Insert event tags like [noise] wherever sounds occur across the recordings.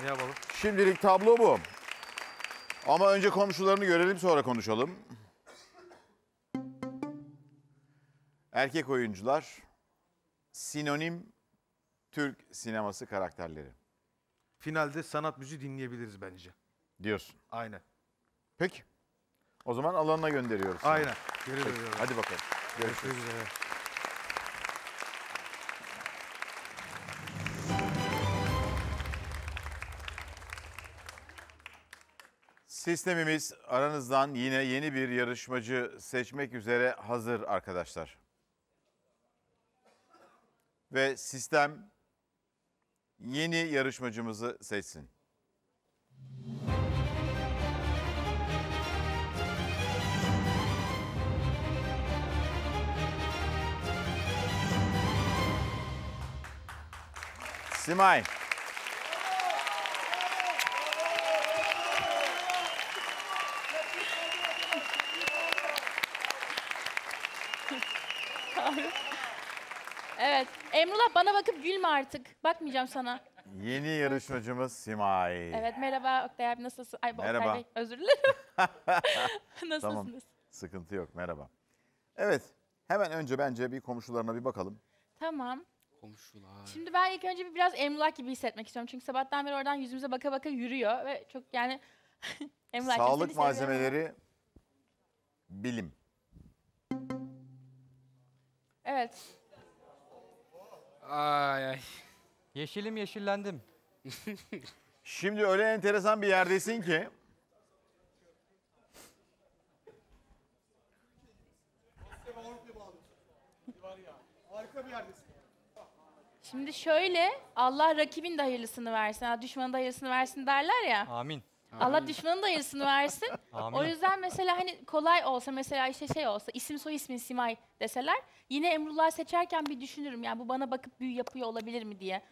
Ne yapalım? Şimdilik tablo bu. Ama önce komşularını görelim sonra konuşalım. Erkek oyuncular sinonim Türk sineması karakterleri Finalde sanat müziği dinleyebiliriz bence. diyorsun. Aynen. Peki. O zaman alanına gönderiyoruz. Aynen. Geri dönüyorum. Hadi bakalım. Görüşürüz. Görüşmek üzere. Sistemimiz aranızdan yine yeni bir yarışmacı seçmek üzere hazır arkadaşlar. Ve sistem yeni yarışmacımızı seçsin. Simay. Evet. Emrullah bana bakıp gülme artık. Bakmayacağım sana. Yeni yarışmacımız Simay. Evet merhaba Oktay abi nasılsın? Ay bu Oktay Merhaba. Bey özür dilerim. [laughs] [laughs] Nasılsınız? Tamam. Sıkıntı yok. Merhaba. Evet. Hemen önce bence bir komşularına bir bakalım. Tamam. Komşular. Şimdi ben ilk önce bir biraz Emrullah gibi hissetmek istiyorum. Çünkü sabahtan beri oradan yüzümüze baka baka yürüyor ve çok yani [laughs] seni Sağlık seviyorum. malzemeleri bilim. Evet. Ay ay. Yeşilim yeşillendim. Şimdi öyle enteresan bir yerdesin ki Şimdi şöyle Allah rakibin de hayırlısını versin, ha, düşmanın da hayırlısını versin derler ya. Amin. Allah düşmanın da hayırlısını versin. Amin. O yüzden mesela hani kolay olsa mesela işte şey olsa isim soy ismin Simay deseler yine Emrullah seçerken bir düşünürüm yani bu bana bakıp büyü yapıyor olabilir mi diye.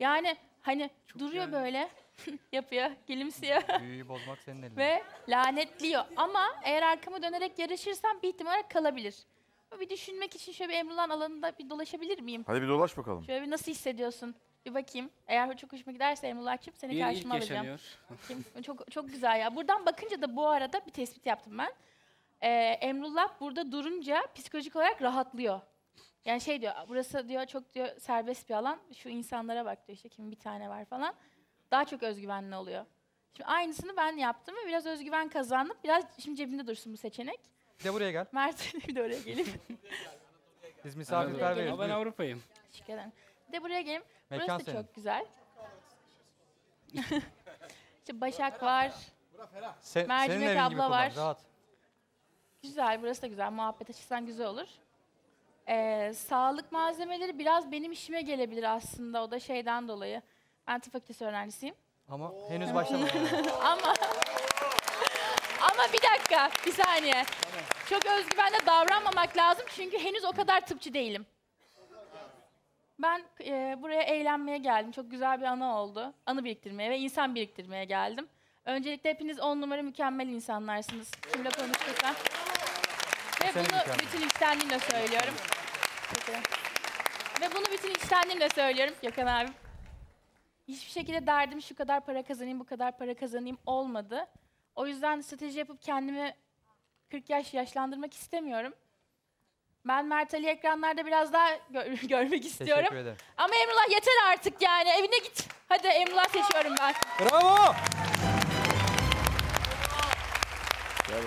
Yani hani duruyor böyle [laughs] yapıyor, gülümsüyor Büyüyü bozmak senin elinde. ve lanetliyor. Ama eğer arkamı dönerek yarışırsam bir ihtimal kalabilir. Bir düşünmek için şöyle bir Emrullah'ın alanında bir dolaşabilir miyim? hadi bir dolaş bakalım. Şöyle bir nasıl hissediyorsun? Bir bakayım. Eğer çok hoşuma giderse Emrullah'cığım seni Bir ilk karşıma alacağım. yaşanıyor. Bakayım. Çok çok güzel ya. Buradan bakınca da bu arada bir tespit yaptım ben. Ee, Emrullah burada durunca psikolojik olarak rahatlıyor. Yani şey diyor, burası diyor çok diyor serbest bir alan. Şu insanlara bak diyor işte kimin bir tane var falan. Daha çok özgüvenli oluyor. Şimdi aynısını ben yaptım ve biraz özgüven kazandım. Biraz şimdi cebimde dursun bu seçenek. Bir de buraya gel. Mert [laughs] bir de oraya geleyim. Biz misafirperveriz. Ama ben buyur. Avrupa'yım. Teşekkür ederim. Bir de buraya geleyim. Mekan Burası da senin. çok güzel. [laughs] işte Başak var. Se- Mercimek senin evin abla kullan, var. Rahat. Güzel, burası da güzel. Muhabbet açısından güzel olur. Ee, sağlık malzemeleri biraz benim işime gelebilir aslında. O da şeyden dolayı. Ben tıp fakültesi öğrencisiyim. Ama henüz başlamadı. [laughs] Ama ama bir dakika, bir saniye. Çok özgüvenle davranmamak lazım çünkü henüz o kadar tıpçı değilim. Ben e, buraya eğlenmeye geldim. Çok güzel bir anı oldu. Anı biriktirmeye ve insan biriktirmeye geldim. Öncelikle hepiniz on numara mükemmel insanlarsınız. Kimle konuştuysam. Ve bunu mükemmel. bütün içtenliğimle söylüyorum. Ve bunu bütün içtenliğimle söylüyorum Gökhan abim. Hiçbir şekilde derdim şu kadar para kazanayım, bu kadar para kazanayım olmadı. O yüzden strateji yapıp kendimi 40 yaş yaşlandırmak istemiyorum. Ben Mert Ali ekranlarda biraz daha gö- [laughs] görmek istiyorum. Teşekkür ederim. Ama Emrullah yeter artık yani. Evine git. Hadi Emrullah seçiyorum ben. Bravo! Gel.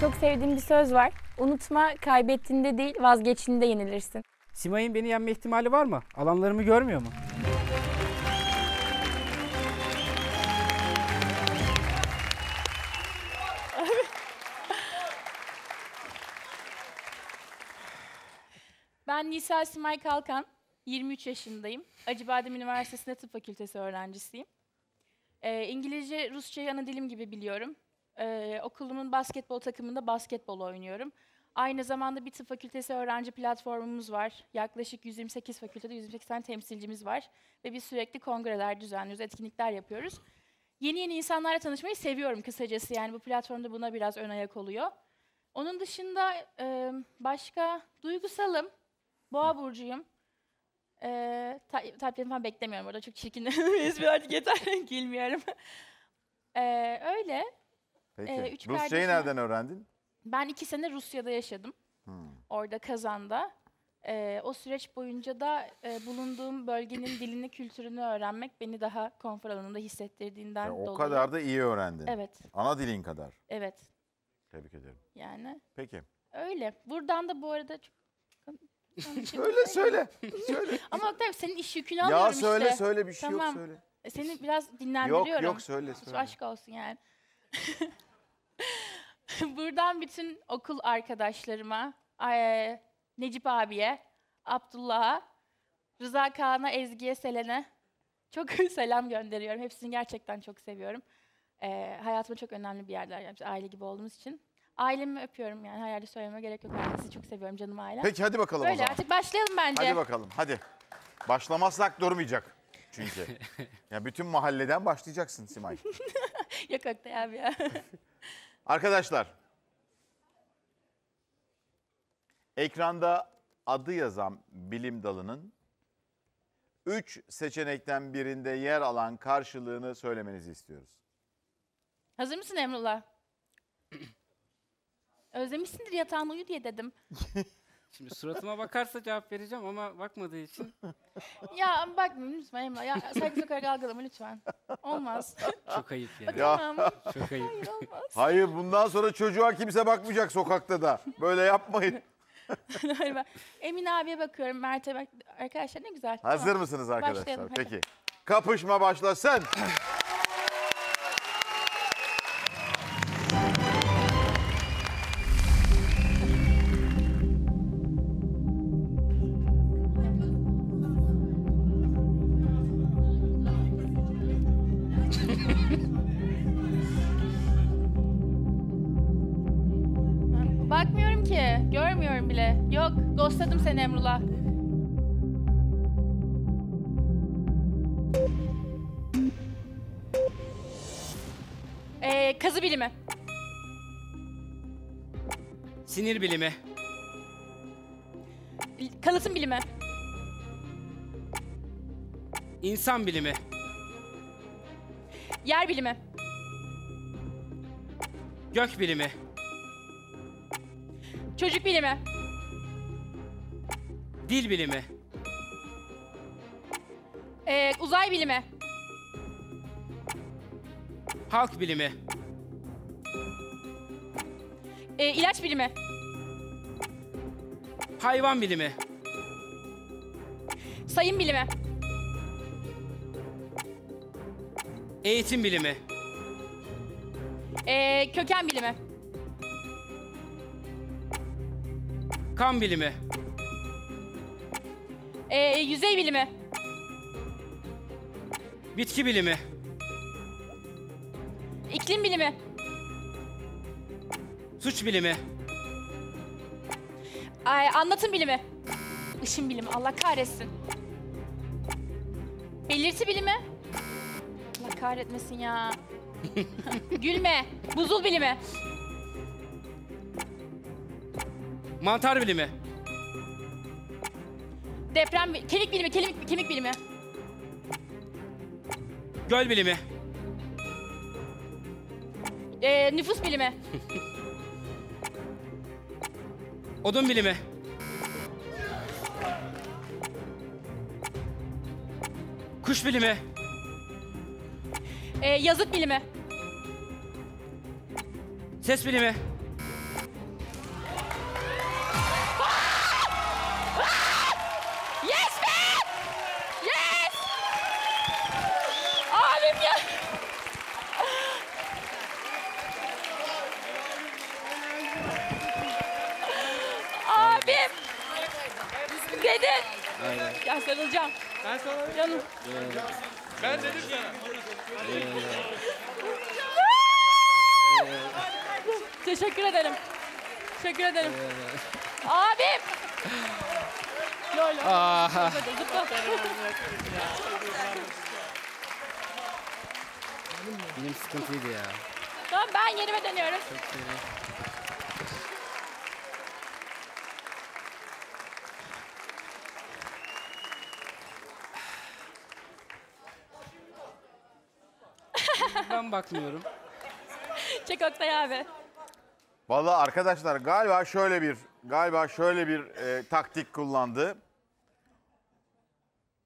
Çok sevdiğim bir söz var. Unutma kaybettiğinde değil vazgeçtiğinde yenilirsin. Simay'ın beni yenme ihtimali var mı? Alanlarımı görmüyor mu? Ben Nisa Simay Kalkan. 23 yaşındayım. Acıbadem Üniversitesi'nde tıp fakültesi öğrencisiyim. Ee, İngilizce, Rusçayı ana dilim gibi biliyorum. Ee, okulumun basketbol takımında basketbol oynuyorum. Aynı zamanda bir tıp fakültesi öğrenci platformumuz var. Yaklaşık 128 fakültede 128 tane temsilcimiz var. Ve biz sürekli kongreler düzenliyoruz, etkinlikler yapıyoruz. Yeni yeni insanlarla tanışmayı seviyorum kısacası. Yani bu platformda buna biraz ön ayak oluyor. Onun dışında başka duygusalım. Boğa burcuyum. Ee, ta- falan beklemiyorum orada. Çok çirkin. [laughs] bir artık yeter. [laughs] Gülmüyorum. Ee, öyle. Peki. Ee, üç Rusçayı kardeşim nereden öğrendin? Ben iki sene Rusya'da yaşadım. Hmm. Orada Kazan'da. Ee, o süreç boyunca da e, bulunduğum bölgenin [clears throat] dilini, kültürünü öğrenmek beni daha konfor alanında hissettirdiğinden Ya o dolayı. kadar da iyi öğrendin. Evet, Ana dilin kadar. evet. Tebrik ederim. Yani Peki. öyle. Buradan da bu arada çok... Söyle söyle. söyle. [laughs] Ama Oktay senin iş yükünü ya alıyorum söyle işte. söyle bir şey Tamam. yok söyle. E, Seni biraz dinlendiriyorum. Yok yok söyle söyle. Aşk olsun yani. [laughs] Buradan bütün okul arkadaşlarıma, Necip abiye, Abdullah'a, Rıza Kaan'a, Ezgi'ye, Selen'e çok [laughs] selam gönderiyorum. Hepsini gerçekten çok seviyorum. Ee, hayatımda çok önemli bir yerler. Yani aile gibi olduğumuz için. Ailemi öpüyorum yani. Her yerde söylememe gerek yok. Ben sizi çok seviyorum canım ailem. Peki hadi bakalım o Böyle zaman. artık başlayalım bence. Hadi bakalım hadi. Başlamazsak durmayacak. Çünkü. [laughs] ya bütün mahalleden başlayacaksın Simay. [laughs] yok Oktay abi ya. [laughs] Arkadaşlar. Ekranda adı yazan bilim dalının 3 seçenekten birinde yer alan karşılığını söylemenizi istiyoruz. Hazır mısın Emrullah? [clears throat] Özlemişsindir yatağında uyu diye dedim. [laughs] Şimdi suratıma bakarsa cevap vereceğim ama bakmadığı için Ya bakmayın lütfen Emrullah. Ya saygı sokarak algılama lütfen. Olmaz. çok ayıp yani. Ya. Tamam. Çok ayıp. Hayır olmaz. Hayır bundan sonra çocuğa kimse bakmayacak sokakta da. Böyle yapmayın. [laughs] Hayır, ben Emin abiye bakıyorum. Mert'e bak. Arkadaşlar ne güzel. Hazır Tamam. mısınız arkadaşlar? Başlayalım, hadi. Peki. Kapışma başlasın. Bile. Yok. Ghostladım seni Emrullah. Ee, kazı bilimi. Sinir bilimi, Kalıtım bilimi. insan bilimi, Yer bilimi. gök bilimi, Çocuk bilimi. Dil bilimi, Ee, uzay bilimi. halk bilimi, Ee, ilaç bilimi. hayvan bilimi, Sayım bilimi. eğitim bilimi, Ee, köken bilimi. kan bilimi, Ee, yüzey bilimi. bitki bilimi, iklim bilimi. suç bilimi, Ay, anlatım bilimi. Işın bilimi. Allah kahretsin. Belirti bilimi. Allah kahretmesin ya. [laughs] Gülme. Buzul bilimi. mantar bilimi, Deprem kemik bilimi. Kemik, kemik bilimi. göl bilimi, Ee, nüfus bilimi. [laughs] odun bilimi, kuş bilimi, Ee, yazıt bilimi. ses bilimi, Abim. Dedin. Ya sarılacağım. Ben sana Canım. ben dedim sana. Teşekkür ederim. Teşekkür ederim. Abim. Lo lo. Aha. Zıpla, zıpla. Benim sıkıntıydı ya. Tamam ben yerime dönüyorum. Bakmıyorum. [laughs] Çek Oktay abi. Vallahi arkadaşlar galiba şöyle bir galiba şöyle bir e, taktik kullandı.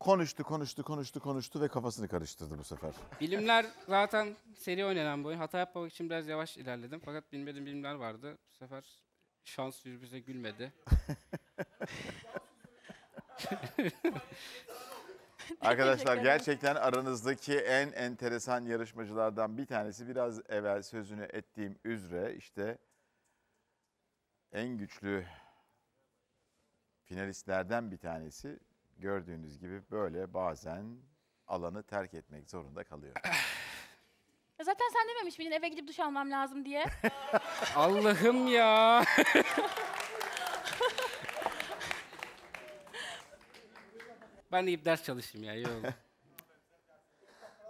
Konuştu, konuştu, konuştu, konuştu ve kafasını karıştırdı bu sefer. Bilimler zaten seri oynanan bir oyun. Hata yapmamak için biraz yavaş ilerledim. Fakat bilmediğim bilimler vardı. Bu sefer şans yüzümüze gülmedi. [laughs] [laughs] Arkadaşlar gerçekten aranızdaki en enteresan yarışmacılardan bir tanesi biraz evvel sözünü ettiğim üzere işte en güçlü finalistlerden bir tanesi gördüğünüz gibi böyle bazen alanı terk etmek zorunda kalıyor. Zaten sen dememiş miydin eve gidip duş almam lazım diye? [laughs] Allah'ım ya. [laughs] ben de gidip ders çalışayım ya. oldu. [laughs]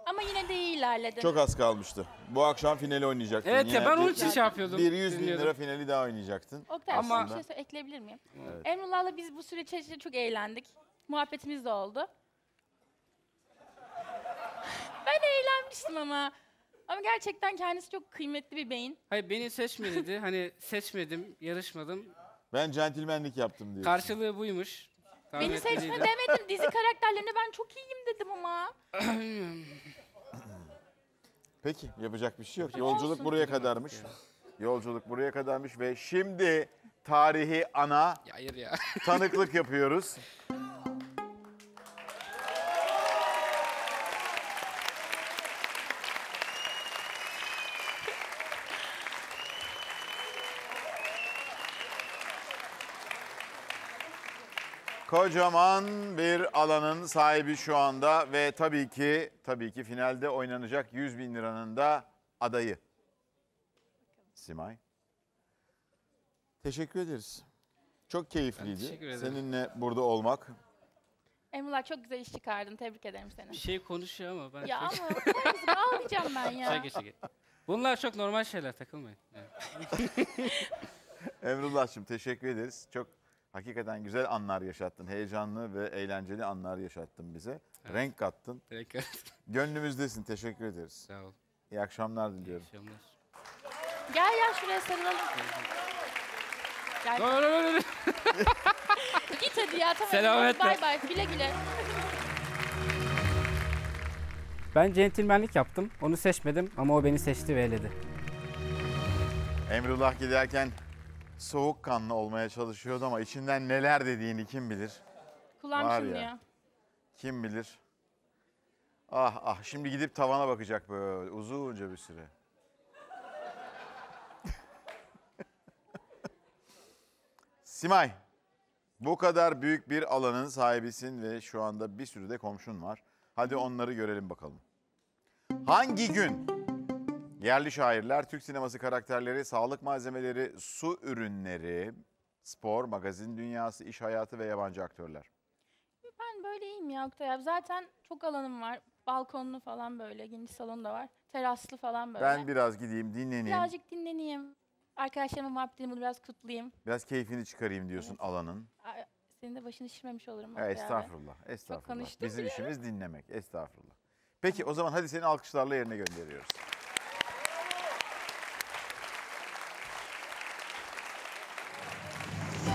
Ama yine de iyi ilerledin. Çok az kalmıştı. Bu akşam finali oynayacaktın. Evet ya ben onun için şey yapıyordum. Bir 100 bin dinliyordum. lira finali daha oynayacaktın. Oktay Ama- bir şey ekleyebilir miyim? Emrullah'la biz bu süreç içerisinde çok eğlendik. Muhabbetimiz de oldu. ben eğlenmiştim ama. Ama gerçekten kendisi çok kıymetli bir beyin. Hayır beni seçme dedi. Hani seçmedim, yarışmadım. Ben centilmenlik yaptım diyor. Karşılığı buymuş. Tahmin Beni seçme etmeliydim. demedim. Dizi karakterlerine ben çok iyiyim dedim ama. [clears throat] Peki yapacak bir şey yok. Olsun. Yolculuk buraya kadarmış. Yolculuk buraya kadarmış ve şimdi tarihi ana Ya hayır ya. tanıklık yapıyoruz. [laughs] Kocaman bir alanın sahibi şu anda ve tabii ki tabii ki finalde oynanacak 100 bin liranın da adayı. Simay. Teşekkür ederiz. Çok keyifliydi. Seninle burada olmak. Emrullah çok güzel iş çıkardın. Tebrik ederim seni. Bir şey konuşuyor ama ben Ya çok... ama [laughs] ağlayacağım ben ya. Şaka şaka. Bunlar çok normal şeyler takılmayın. Evet. [laughs] Emrullah'cığım teşekkür ederiz. Çok hakikaten güzel anlar yaşattın. Heyecanlı ve eğlenceli anlar yaşattın bize. Evet. Renk kattın. Peki. [laughs] Gönlümüzdesin. Teşekkür ederiz. Sağ ol. İyi akşamlar İyi diliyorum. akşamlar. Gel ya şuraya sarılalım. Gel. Dur. [laughs] Git hadi ya tamam. Selametle. Bay bay. Güle güle. Ben centilmenlik yaptım. Onu seçmedim ama o beni seçti ve eledi. Emrullah giderken soğukkanlı olmaya çalışıyordu ama içinden neler dediğini kim bilir? Kulağım Var çınlıyor. ya. Kim bilir? Ah ah şimdi gidip tavana bakacak böyle uzunca bir süre. [laughs] Simay, bu kadar büyük bir alanın sahibisin ve şu anda bir sürü de komşun var. Hadi onları görelim bakalım. Hangi gün yerli şairler, Türk sineması karakterleri, sağlık malzemeleri, su ürünleri, spor, magazin dünyası, iş hayatı ve yabancı aktörler? Ben böyle iyiyim ya Oktay abi. Zaten çok alanım var. Balkonlu falan böyle. Geniş salon da var. Teraslı falan böyle. Ben biraz gideyim, dinleneyim. Birazcık dinleneyim. Arkadaşlarımla muhabbetimi bunu biraz kutlayayım. Biraz keyfini çıkarayım diyorsun Evet. alanın. Senin de başını şişirmemiş olurum. Ya Oktay abi. estağfurullah, estağfurullah. konuştum Bizim işimiz dinlemek, estağfurullah. Peki o zaman hadi seni alkışlarla yerine gönderiyoruz.